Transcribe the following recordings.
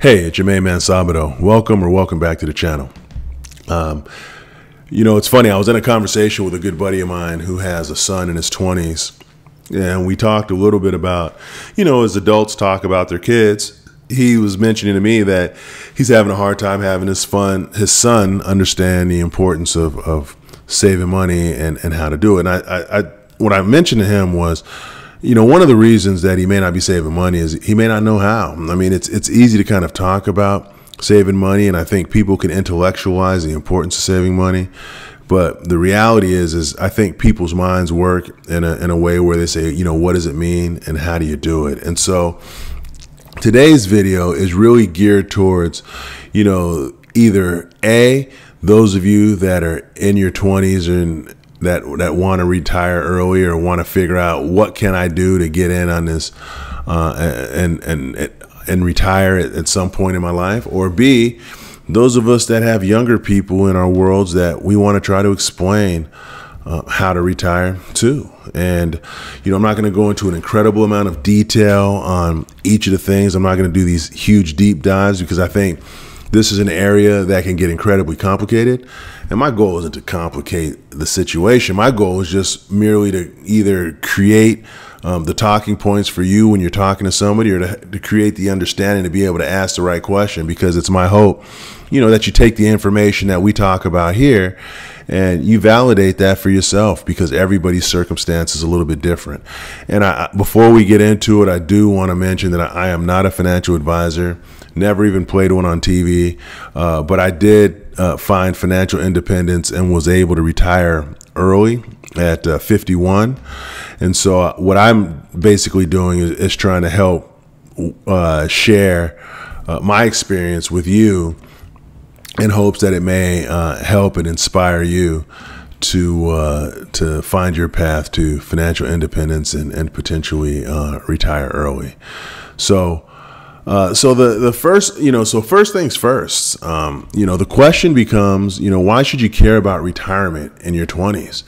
Hey, it's Jermaine Mansabito. Welcome or welcome back to the channel. Um, you know, it's funny. I was in a conversation with a good buddy of mine who has a son in his 20s, and we talked a little bit about, you know, as adults talk about their kids. He was mentioning to me that he's having a hard time having his fun, his son understand the importance of, of saving money and, and how to do it. And I, I, I what I mentioned to him was, you know, one of the reasons that he may not be saving money is he may not know how. I mean, it's it's easy to kind of talk about saving money, and I think people can intellectualize the importance of saving money. But the reality is, is I think people's minds work in a in a way where they say, you know, what does it mean, and how do you do it? And so, today's video is really geared towards, you know, either a those of you that are in your 20s and that that want to retire early or want to figure out what can I do to get in on this uh, and and and retire at, some point in my life, or B, those of us that have younger people in our worlds that we want to try to explain. Uh, how to retire too. And, you know, I'm not going to go into an incredible amount of detail on each of the things. I'm not going to do these huge deep dives because I think this is an area that can get incredibly complicated. And my goal isn't to complicate the situation. My goal is just merely to either create um, the talking points for you when you're talking to somebody or to, to create the understanding to be able to ask the right question because it's my hope, you know, that you take the information that we talk about here and you validate that for yourself because everybody's circumstance is a little bit different. And I, before we get into it, I do want to mention that I am not a financial advisor never even played one on TV, uh, but I did uh, find financial independence and was able to retire early at uh, 51. And so, uh, what I'm basically doing is, is trying to help uh, share uh, my experience with you in hopes that it may help and inspire you to uh, to find your path to financial independence and, and potentially uh, retire early. So uh, so the the first, you know, so first things first, um, you know, the question becomes, you know, why should you care about retirement in your twenties?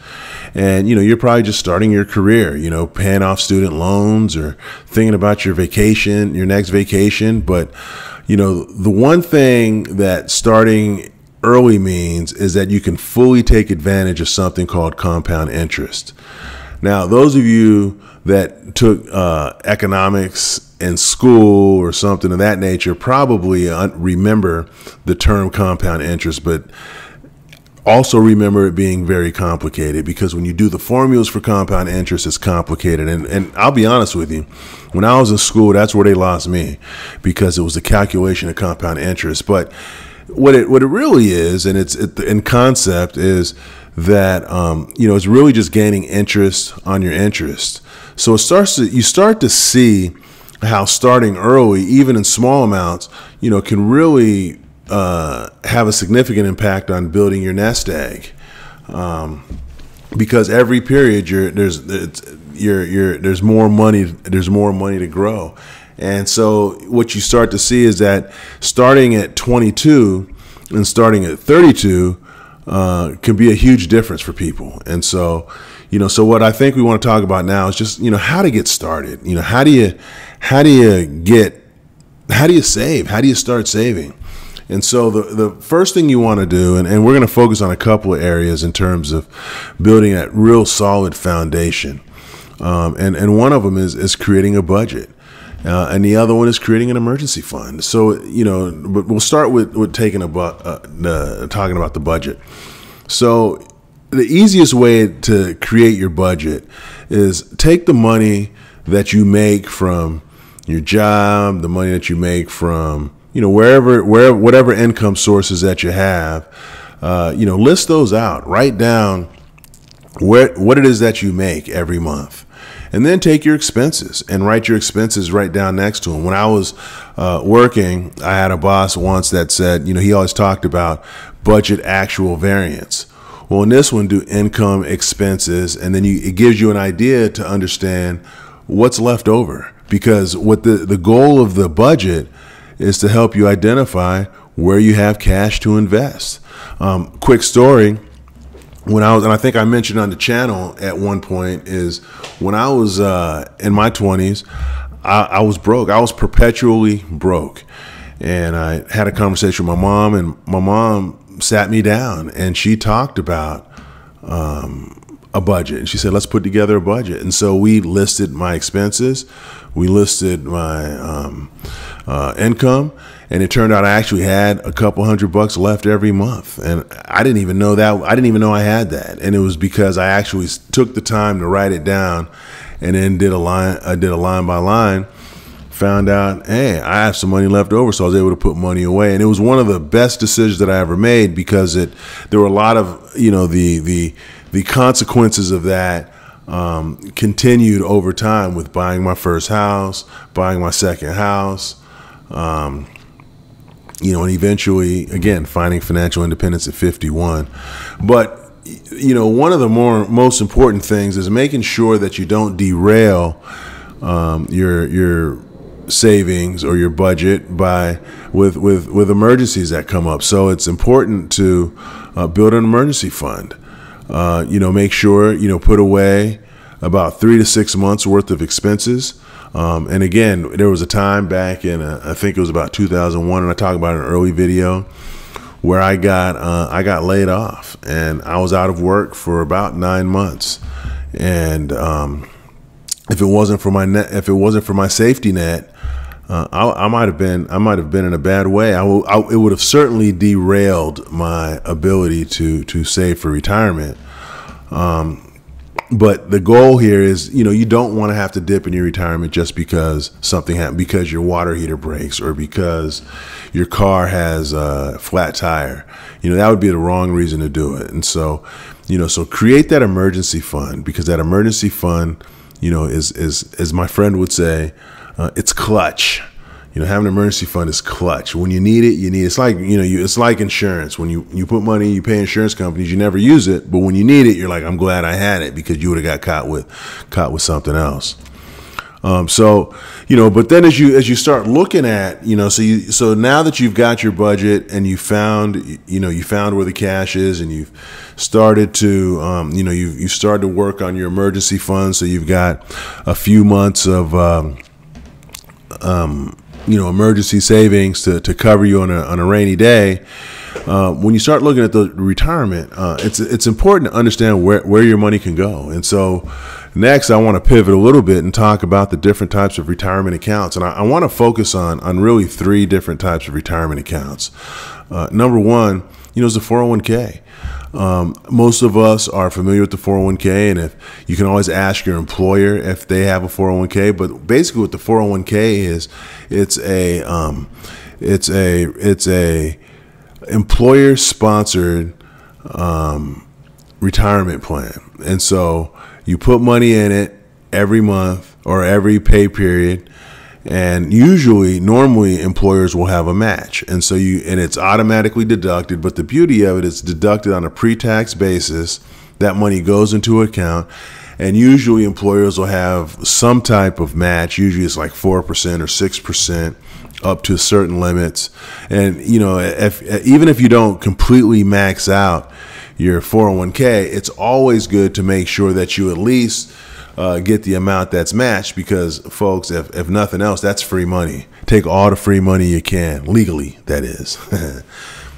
And you know, you're probably just starting your career, you know, paying off student loans or thinking about your vacation, your next vacation. But you know, the one thing that starting early means is that you can fully take advantage of something called compound interest. Now, those of you that took uh, economics in school or something of that nature probably remember the term compound interest, but also remember it being very complicated because when you do the formulas for compound interest, it's complicated. And, and I'll be honest with you, when I was in school, that's where they lost me because it was the calculation of compound interest. But what it what it really is, and it's it, in concept, is that um, you know it's really just gaining interest on your interest. So it starts to you start to see how starting early, even in small amounts, you know, can really uh, have a significant impact on building your nest egg. Um, because every period there's you're, you're, there's more money there's more money to grow, and so what you start to see is that starting at 22 and starting at 32 uh, can be a huge difference for people. And so, you know, so what I think we want to talk about now is just you know how to get started. You know, how do you how do you get how do you save? How do you start saving? And so the, the first thing you want to do, and, and we're going to focus on a couple of areas in terms of building that real solid foundation. Um, and, and one of them is, is creating a budget. Uh, and the other one is creating an emergency fund. So, you know, but we'll start with, with taking a bu- uh, talking about the budget. So the easiest way to create your budget is take the money that you make from your job, the money that you make from you know wherever wherever whatever income sources that you have, uh, you know list those out. Write down what what it is that you make every month. And then take your expenses and write your expenses right down next to them. When I was uh, working, I had a boss once that said, you know, he always talked about budget actual variance. Well, in this one, do income expenses, and then you, it gives you an idea to understand what's left over because what the, the goal of the budget is to help you identify where you have cash to invest. Um, quick story when I was, and I think I mentioned on the channel at one point, is when I was uh, in my 20s, I, I was broke. I was perpetually broke. and I had a conversation with my mom, and my mom sat me down and she talked about um, a budget. And she said, let's put together a budget. And so we listed my expenses, we listed my um, uh, income, and it turned out I actually had a couple hundred bucks left every month. And I didn't even know that. I didn't even know I had that. And it was because I actually took the time to write it down and then did a line, I did a line by line found out, hey, I have some money left over, so I was able to put money away, and it was one of the best decisions that I ever made because it there were a lot of you know the the the consequences of that um, continued over time with buying my first house, buying my second house. Um, you know, and eventually, again, finding financial independence at 51. But you know, one of the more most important things is making sure that you don't derail um, your your savings or your budget by with with with emergencies that come up. So it's important to uh, build an emergency fund. Uh, you know, make sure you know put away about three to six months worth of expenses. Um, and again, there was a time back in uh, I think it was about 2001, and I talked about an early video where I got uh, I got laid off and I was out of work for about nine months, and um, if it wasn't for my net, if it wasn't for my safety net, uh, I, I might have been I might have been in a bad way. I, will, I it would have certainly derailed my ability to to save for retirement. Um, but the goal here is, you know, you don't want to have to dip in your retirement just because something happened, because your water heater breaks or because your car has a flat tire. You know, that would be the wrong reason to do it. And so, you know, so create that emergency fund because that emergency fund, you know, is is as my friend would say, uh, it's clutch. You know, having an emergency fund is clutch. When you need it, you need. It. It's like you know, you, it's like insurance. When you you put money, you pay insurance companies. You never use it, but when you need it, you're like, I'm glad I had it because you would have got caught with caught with something else. Um, so, you know, but then as you as you start looking at, you know, so you so now that you've got your budget and you found, you know, you found where the cash is, and you've started to, um, you know, you you started to work on your emergency fund. So you've got a few months of um, um, you know emergency savings to, to cover you on a, on a rainy day uh, when you start looking at the retirement uh, it's it's important to understand where, where your money can go. And so next i want to pivot a little bit and talk about the different types of retirement accounts. And i, I want to focus on on really three different types of retirement accounts. Uh, number one you know is the 401k um, most of us are familiar with the 401k, and if you can always ask your employer if they have a 401k. But basically, what the 401k is, it's a um, it's a it's a employer sponsored um, retirement plan, and so you put money in it every month or every pay period and usually normally employers will have a match. And so you and it's automatically deducted but the beauty of it is deducted on a pre-tax basis. That money goes into account. And usually employers will have some type of match. Usually it's like 4% or 6% up to certain limits. And you know if, even if you don't completely max out your 401k it's always good to make sure that you at least uh, get the amount that's matched because, folks, if, if nothing else, that's free money. Take all the free money you can, legally, that is.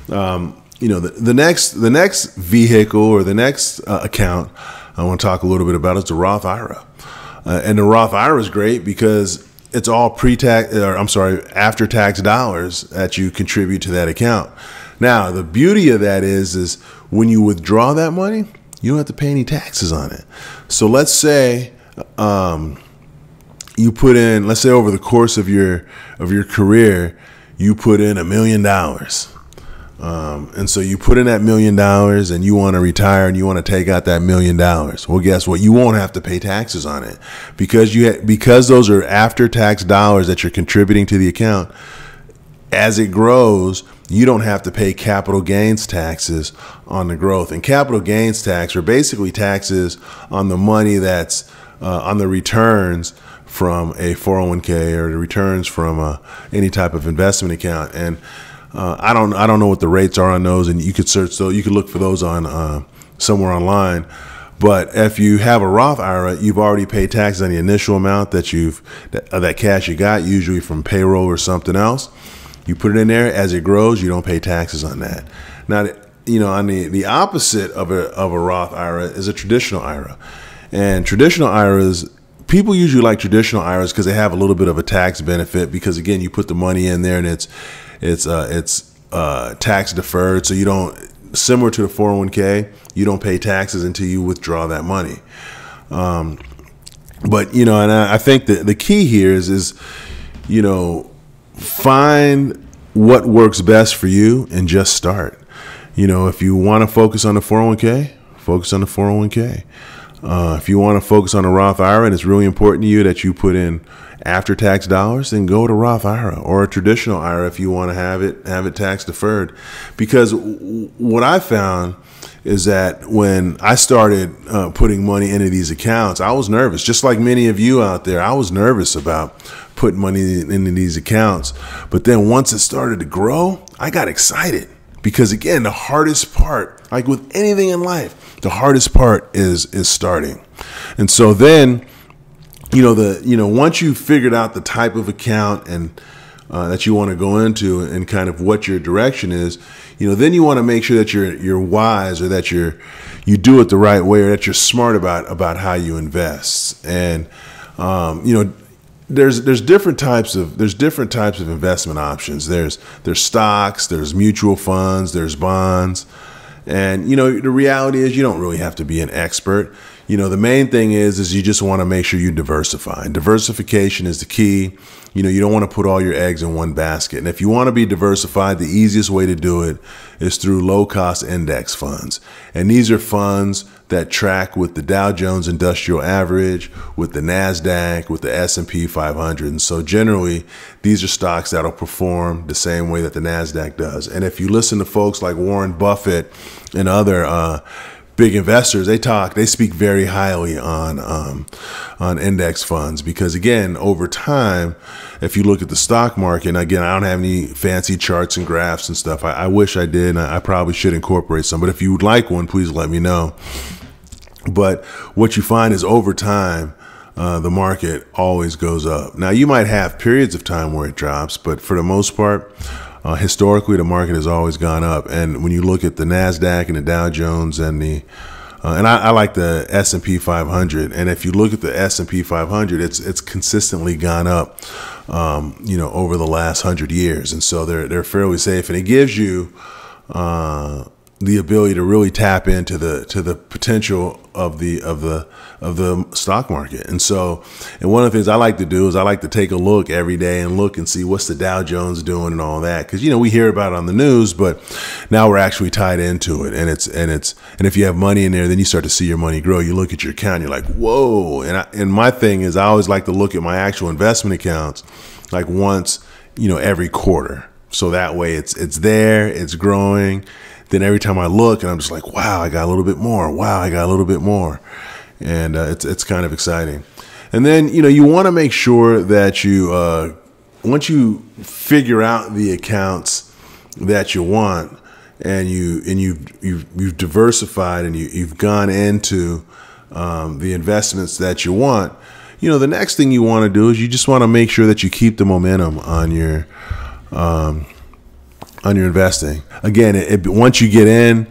um, you know, the, the next the next vehicle or the next uh, account I want to talk a little bit about is the Roth IRA. Uh, and the Roth IRA is great because it's all pre-tax, or I'm sorry, after-tax dollars that you contribute to that account. Now, the beauty of that is, is when you withdraw that money, you don't have to pay any taxes on it. So let's say um, you put in, let's say over the course of your of your career, you put in a million dollars. Um, and so you put in that million dollars and you want to retire and you want to take out that million dollars. Well, guess what? You won't have to pay taxes on it because you ha- because those are after tax dollars that you're contributing to the account. As it grows, you don't have to pay capital gains taxes on the growth. And capital gains tax are basically taxes on the money that's uh, on the returns from a 401k or the returns from uh, any type of investment account. And uh, I don't I don't know what the rates are on those, and you could search those. You could look for those on uh, somewhere online. But if you have a Roth IRA, you've already paid taxes on the initial amount that you've that, that cash you got, usually from payroll or something else You put it in there as it grows, you don't pay taxes on that. Now, you know, on the, the opposite of a, of a Roth IRA is a traditional IRA. And traditional IRAs, people usually like traditional IRAs because they have a little bit of a tax benefit because again, you put the money in there and it's it's uh, it's uh, tax deferred, so you don't similar to the 401k, you don't pay taxes until you withdraw that money. Um, but you know, and I, I think that the key here is is you know find what works best for you and just start. You know, if you want to focus on the 401k, focus on the 401k. Uh, if you want to focus on a Roth IRA and it's really important to you that you put in after tax dollars, then go to Roth IRA or a traditional IRA if you want to have it have it tax deferred. Because what I found is that when I started uh, putting money into these accounts, I was nervous, just like many of you out there. I was nervous about putting money into these accounts. But then once it started to grow, I got excited because again, the hardest part, like with anything in life, the hardest part is is starting. And so then, you know, the you know, once you've figured out the type of account and uh, that you want to go into and kind of what your direction is, you know, then you want to make sure that you're you're wise or that you're you do it the right way or that you're smart about about how you invest. And um, you know, there's there's different types of there's different types of investment options. There's there's stocks, there's mutual funds, there's bonds. And you know, the reality is you don't really have to be an expert. You know, the main thing is is you just want to make sure you diversify. Diversification is the key. You know, you don't want to put all your eggs in one basket. And if you want to be diversified, the easiest way to do it is through low cost index funds. And these are funds that track with the Dow Jones Industrial Average, with the Nasdaq, with the S&P 500. And so generally, these are stocks that'll perform the same way that the Nasdaq does. And if you listen to folks like Warren Buffett and other uh, big investors they talk they speak very highly on um, on index funds because again over time if you look at the stock market and again i don't have any fancy charts and graphs and stuff i, I wish i did I, I probably should incorporate some but if you would like one please let me know but what you find is over time uh, the market always goes up. Now you might have periods of time where it drops but for the most part uh, historically, the market has always gone up, and when you look at the Nasdaq and the Dow Jones and the uh, and I, I, like the S and P 500. And if you look at the S and P 500, it's it's consistently gone up, um, you know, over the last hundred years, and so they're they're fairly safe, and it gives you uh, the ability to really tap into the to the potential of the of the of the stock market. And so, and one of the things I like to do is I like to take a look every day and look and see what's the Dow Jones doing and all that because you know we hear about it on the news, but now we're actually tied into it, and it's and it's and if you have money in there, then you start to see your money grow. You look at your account, you're like, whoa! And I, and my thing is I always like to look at my actual investment accounts like once you know every quarter, so that way it's it's there, it's growing then every time I look and I'm just like, wow, I got a little bit more. Wow, I got a little bit more. And uh, it's, it's kind of exciting. And then, you know, you want to make sure that you, uh, once you figure out the accounts that you want and you, and you've, you've, you've diversified and you, you've gone into um, the investments that you want, you know, the next thing you want to do is you just want to make sure that you keep the momentum on your, um, on your investing. Again, it, it, once you get in,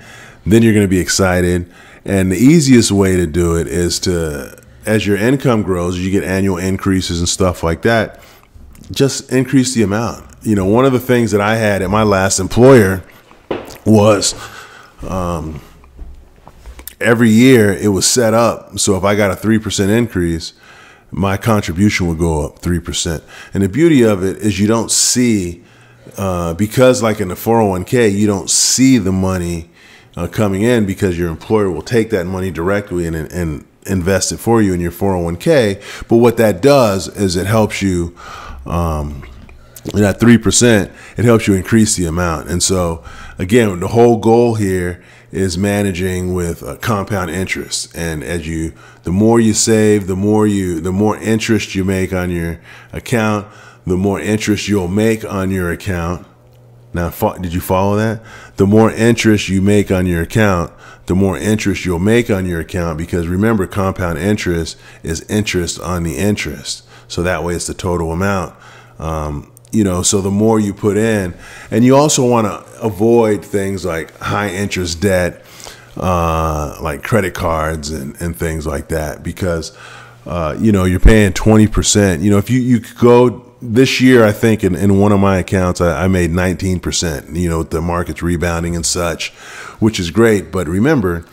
then you're going to be excited. And the easiest way to do it is to, as your income grows, you get annual increases and stuff like that, just increase the amount. You know, one of the things that I had at my last employer was um, every year it was set up. So if I got a 3% increase, my contribution would go up 3%. And the beauty of it is you don't see uh, because like in the 401k, you don't see the money uh, coming in because your employer will take that money directly and, and invest it for you in your 401k. But what that does is it helps you, um, that 3%, it helps you increase the amount. And so, again, the whole goal here is managing with compound interest. And as you, the more you save, the more you, the more interest you make on your account, the more interest you'll make on your account. Now, did you follow that? The more interest you make on your account, the more interest you'll make on your account because remember, compound interest is interest on the interest. So that way it's the total amount. Um, you know, so the more you put in, and you also want to avoid things like high interest debt, uh, like credit cards and, and things like that, because, uh, you know, you're paying 20%. You know, if you, you go this year, I think in, in one of my accounts, I, I made 19%, you know, the market's rebounding and such, which is great. But remember,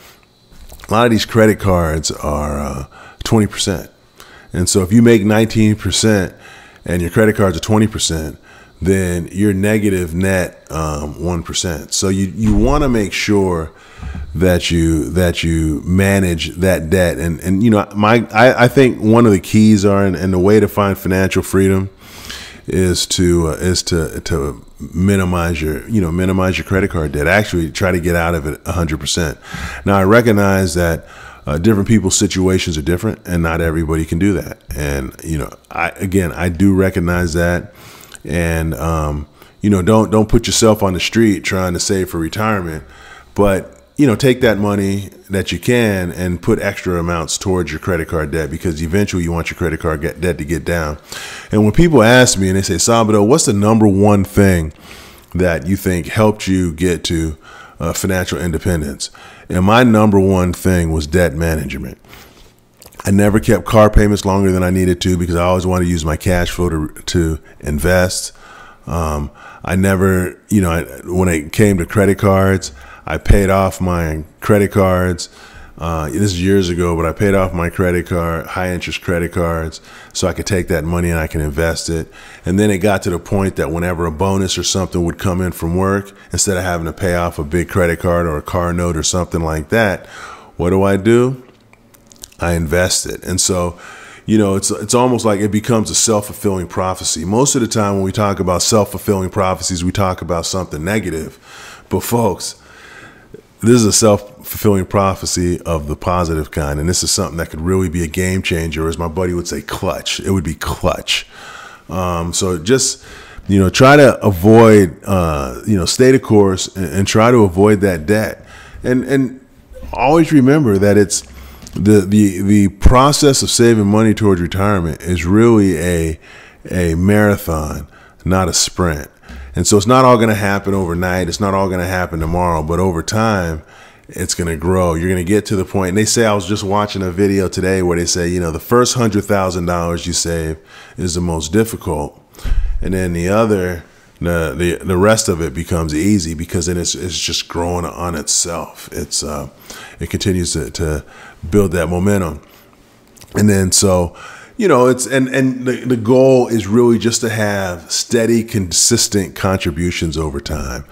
a lot of these credit cards are uh, 20%. And so if you make 19%, and your credit cards are 20%, then you're negative net um, 1%. So you, you want to make sure that you that you manage that debt and and you know my I, I think one of the keys are and, and the way to find financial freedom is to uh, is to to minimize your you know minimize your credit card debt. Actually try to get out of it 100% now i recognize that uh, different people's situations are different, and not everybody can do that. And you know, I again, I do recognize that, and um, you know, don't don't put yourself on the street trying to save for retirement, but you know, take that money that you can and put extra amounts towards your credit card debt because eventually you want your credit card debt to get down. And when people ask me and they say, Salvador, what's the number one thing that you think helped you get to uh, financial independence? And my number one thing was debt management. I never kept car payments longer than I needed to because I always wanted to use my cash flow to, to invest. Um, I never, you know, I, when it came to credit cards, I paid off my credit cards uh, this is years ago, but I paid off my credit card, high interest credit cards, so I could take that money and I can invest it. And then it got to the point that whenever a bonus or something would come in from work, instead of having to pay off a big credit card or a car note or something like that, what do I do? I invest it. And so, you know, it's it's almost like it becomes a self-fulfilling prophecy. Most of the time when we talk about self-fulfilling prophecies, we talk about something negative. But folks, this is a self-fulfilling prophecy of the positive kind and this is something that could really be a game changer as my buddy would say clutch. It would be clutch. Um, so just you know try to avoid uh, you know stay the course and, and, try to avoid that debt. And and always remember that it's the the the process of saving money towards retirement is really a a marathon not a sprint and so it's not all going to happen overnight. It's not all going to happen tomorrow, but over time, it's going to grow. You're going to get to the point. And they say, I was just watching a video today where they say, you know, the first $100,000 you save is the most difficult. And then the other, the, the, the rest of it becomes easy because then it's, it's just growing on itself. It's, uh, it continues to, to build that momentum. And then so, you know, it's and and the, the goal is really just to have steady, consistent contributions over time.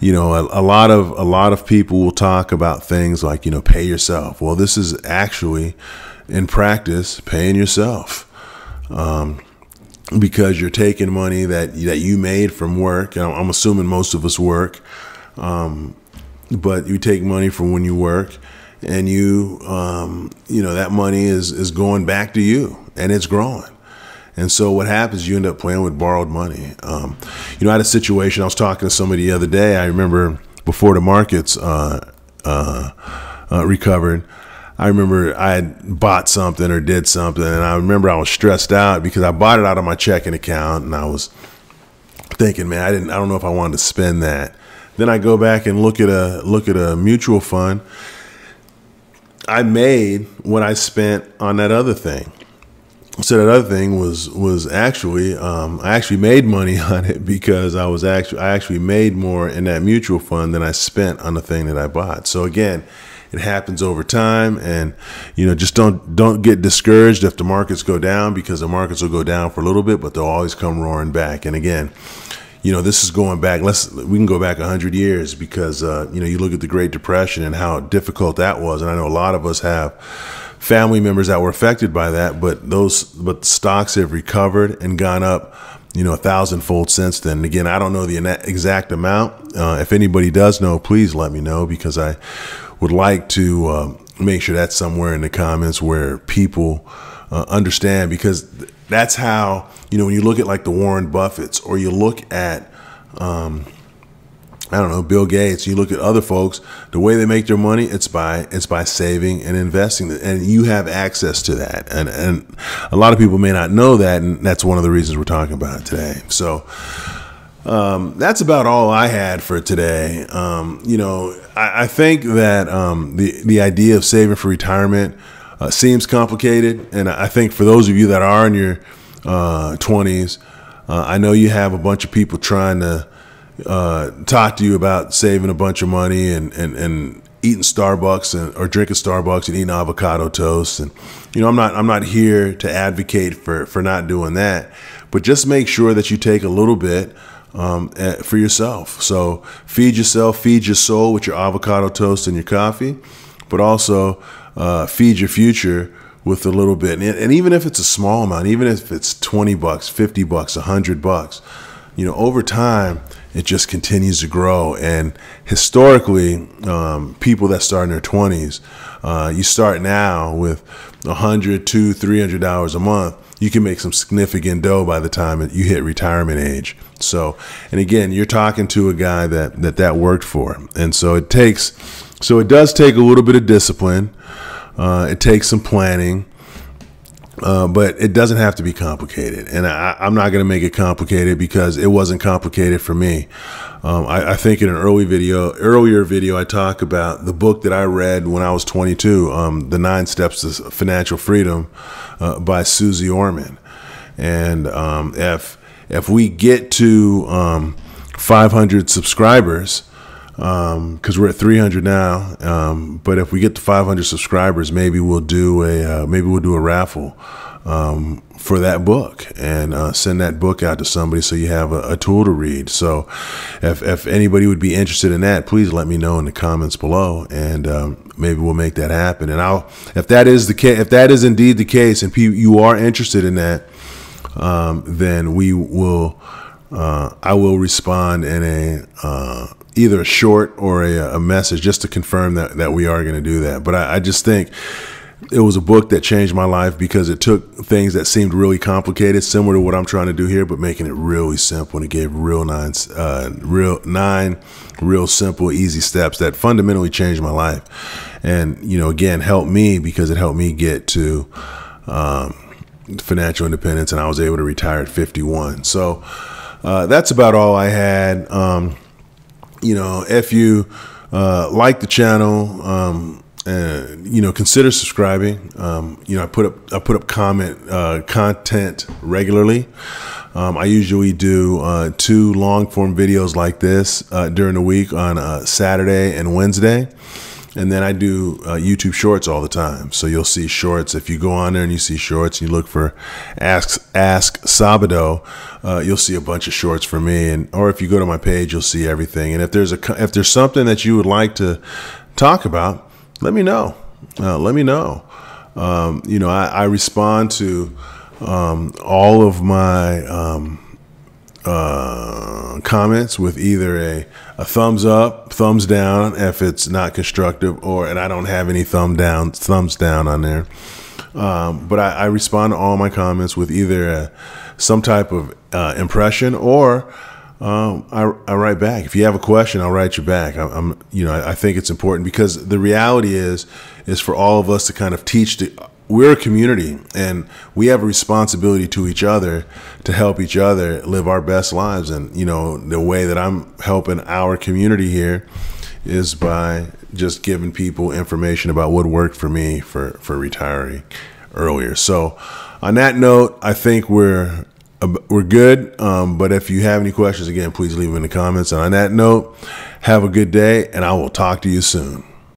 You know, a, a, lot of a lot of people will talk about things like you know, pay yourself. Well, this is actually, in practice, paying yourself. Um, because you're taking money that that you made from work. I'm assuming most of us work, um, but you take money from when you work, and you um, you know that money is is going back to you and it's growing. And so what happens, you end up playing with borrowed money. Um, you know, I had a situation, I was talking to somebody the other day, I remember before the markets uh, uh, uh, recovered, I remember I had bought something or did something, and I remember I was stressed out because I bought it out of my checking account, and I was thinking, man, I didn't, I don't know if I wanted to spend that. Then I go back and look at a look at a mutual fund. I made what I spent on that other thing so that other thing was was actually um, I actually made money on it because I was actually I actually made more in that mutual fund than I spent on the thing that I bought. So again, it happens over time, and you know just don't don't get discouraged if the markets go down because the markets will go down for a little bit, but they'll always come roaring back. And again, you know this is going back. Let's we can go back hundred years because uh, you know you look at the Great Depression and how difficult that was, and I know a lot of us have family members that were affected by that, but those but stocks have recovered and gone up, you know, a thousandfold since then. And again, I don't know the exact amount. Uh, if anybody does know, please let me know because I would like to uh, make sure that's somewhere in the comments where people uh, understand because that's how you know when you look at like the Warren Buffetts or you look at um, I don't know, Bill Gates. You look at other folks, the way they make their money, it's by it's by saving and investing, and you have access to that. And and a lot of people may not know that, and that's one of the reasons we're talking about it today. So. Um, that's about all I had for today. Um, you know, I, I think that um, the the idea of saving for retirement uh, seems complicated, and I think for those of you that are in your uh, twenties, uh, I know you have a bunch of people trying to uh, talk to you about saving a bunch of money and, and, and eating Starbucks and, or drinking Starbucks and eating avocado toast. And, you know, I'm not, I'm not here to advocate for, for not doing that, but just make sure that you take a little bit um, for yourself. So feed yourself, feed your soul with your avocado toast and your coffee, but also uh, feed your future with a little bit. And, and even if it's a small amount, even if it's 20 bucks, 50 bucks, 100 bucks, you know, over time, it just continues to grow. And historically, um, people that start in their 20s, uh, you start now with a hundred, two, three hundred dollars a month. You can make some significant dough by the time you hit retirement age. So, and again, you're talking to a guy that that that worked for, and so it takes, so it does take a little bit of discipline. Uh, it takes some planning. Uh, but it doesn't have to be complicated, and I, am not going to make it complicated because it wasn't complicated for me. Um, I, I, think in an early video, earlier video, I talk about the book that I read when I was 22, um, "The Nine Steps to Financial Freedom" uh, by Suze Orman. And um, if if we get to um, 500 subscribers, because um, we're at 300 now. Um, but if we get to 500 subscribers, maybe we'll do a uh, maybe we'll do a raffle um, for that book and uh, send that book out to somebody so you have a, a, tool to read. So if if anybody would be interested in that, please let me know in the comments below, and um, maybe we'll make that happen. And I'll if that is the case, if that is indeed the case, and you are interested in that, um, then we will. Uh, I will respond in a uh, either a short or a, a message just to confirm that, that we are going to do that. But I, I, just think it was a book that changed my life because it took things that seemed really complicated, similar to what I'm trying to do here, but making it really simple. And it gave real nine, uh, real nine, real simple, easy steps that fundamentally changed my life. And you know, again, helped me because it helped me get to um, financial independence, and I was able to retire at 51. So. Uh, that's about all I had. Um, you know, if you uh, like the channel, um, and you know, consider subscribing. Um, you know, I put up I put up comment uh, content regularly. Um, I usually do uh, two long form videos like this uh, during the week on uh, Saturday and Wednesday. And then I do uh, YouTube Shorts all the time. So you'll see shorts. If you go on there and you see shorts, and you look for Ask Ask Sabado, uh, you'll see a bunch of shorts for me. And or if you go to my page, you'll see everything. And if there's a if there's something that you would like to talk about, let me know. Uh, let me know. Um, you know, I, I respond to um, all of my um, uh, comments with either a, a thumbs up, thumbs down if it's not constructive, or and I don't have any thumb down, thumbs down on there. Um, but I, I, respond to all my comments with either a, some type of uh, impression or um, I, I, write back. If you have a question, I'll write you back. I, am you know, I, I, think it's important because the reality is, is for all of us to kind of teach the, we're a community and we have a responsibility to each other to help each other live our best lives. And, you know, the way that I'm helping our community here is by just giving people information about what worked for me for, for retiring earlier. So on that note, I think we're, we're good. Um, but if you have any questions, again, please leave them in the comments. And on that note, have a good day and I will talk to you soon.